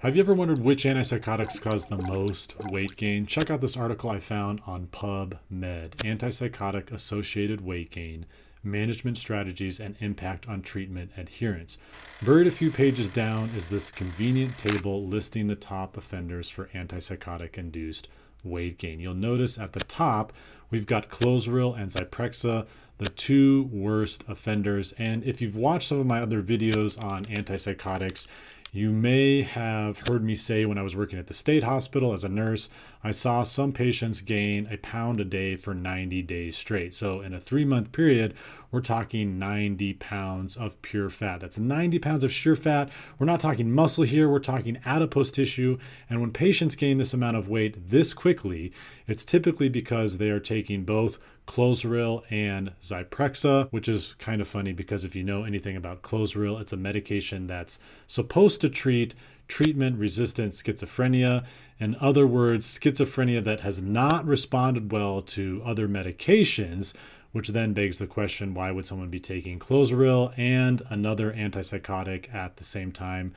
Have you ever wondered which antipsychotics cause the most weight gain? Check out this article I found on PubMed Antipsychotic Associated Weight Gain, Management Strategies, and Impact on Treatment Adherence. Buried a few pages down is this convenient table listing the top offenders for antipsychotic induced weight gain. You'll notice at the top, we've got Clozaril and Zyprexa, the two worst offenders. And if you've watched some of my other videos on antipsychotics, you may have heard me say when I was working at the state hospital as a nurse, I saw some patients gain a pound a day for 90 days straight. So, in a three month period, we're talking 90 pounds of pure fat. That's 90 pounds of sheer fat. We're not talking muscle here, we're talking adipose tissue. And when patients gain this amount of weight this quickly, it's typically because they are taking both Clozaril and Zyprexa, which is kind of funny because if you know anything about Clozaril, it's a medication that's supposed to treat treatment resistant schizophrenia. In other words, schizophrenia that has not responded well to other medications, which then begs the question why would someone be taking Clozaril and another antipsychotic at the same time?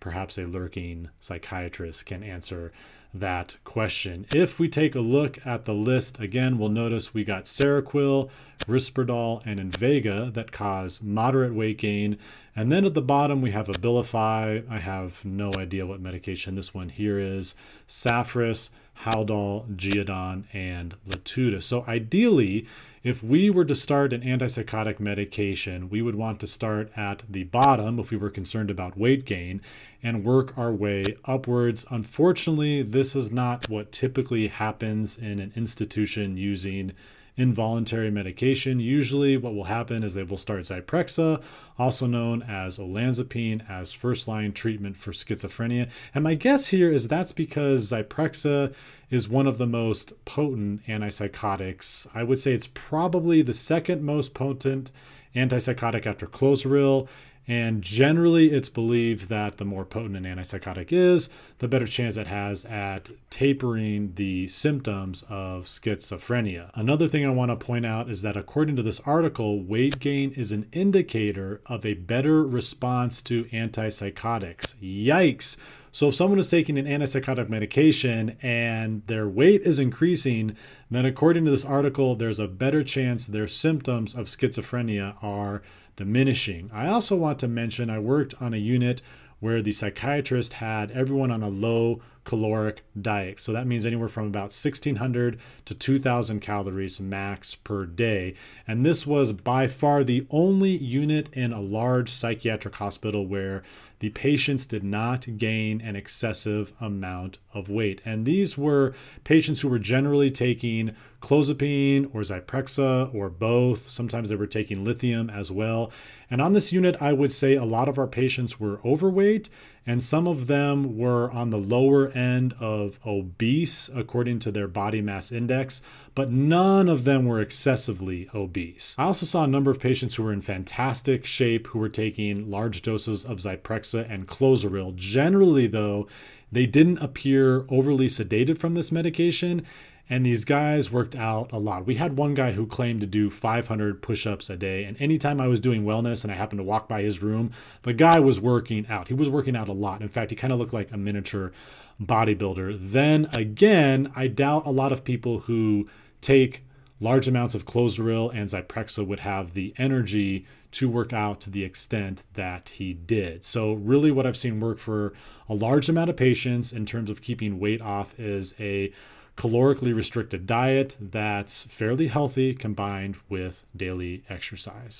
Perhaps a lurking psychiatrist can answer that question. If we take a look at the list, again, we'll notice we got Seroquel, Risperdal, and Invega that cause moderate weight gain. And then at the bottom, we have Abilify. I have no idea what medication this one here is. Saphris, Haldol, Geodon, and Latuda. So ideally, if we were to start an antipsychotic medication, we would want to start at the bottom if we were concerned about weight gain and work our way upwards. Unfortunately, this is not what typically happens in an institution using involuntary medication. Usually, what will happen is they will start Zyprexa, also known as olanzapine, as first line treatment for schizophrenia. And my guess here is that's because Zyprexa is one of the most potent antipsychotics. I would say it's probably the second most potent antipsychotic after Clozaril and generally, it's believed that the more potent an antipsychotic is, the better chance it has at tapering the symptoms of schizophrenia. Another thing I want to point out is that according to this article, weight gain is an indicator of a better response to antipsychotics. Yikes! So if someone is taking an antipsychotic medication and their weight is increasing, then according to this article, there's a better chance their symptoms of schizophrenia are diminishing. I also want to mention I worked on a unit where the psychiatrist had everyone on a low caloric diet. So that means anywhere from about 1600 to 2000 calories max per day. And this was by far the only unit in a large psychiatric hospital where the patients did not gain an excessive amount of weight. And these were patients who were generally taking clozapine or Zyprexa or both. Sometimes they were taking lithium as well. And on this unit, I would say a lot of our patients were overweight and some of them were on the lower end of obese according to their body mass index, but none of them were excessively obese. I also saw a number of patients who were in fantastic shape who were taking large doses of Zyprexa and Clozaril. Generally, though, they didn't appear overly sedated from this medication and these guys worked out a lot. We had one guy who claimed to do 500 push ups a day. And anytime I was doing wellness and I happened to walk by his room, the guy was working out. He was working out a lot. In fact, he kind of looked like a miniature bodybuilder. Then again, I doubt a lot of people who take large amounts of Clozaril and Zyprexa would have the energy to work out to the extent that he did. So, really, what I've seen work for a large amount of patients in terms of keeping weight off is a calorically restricted diet that's fairly healthy combined with daily exercise.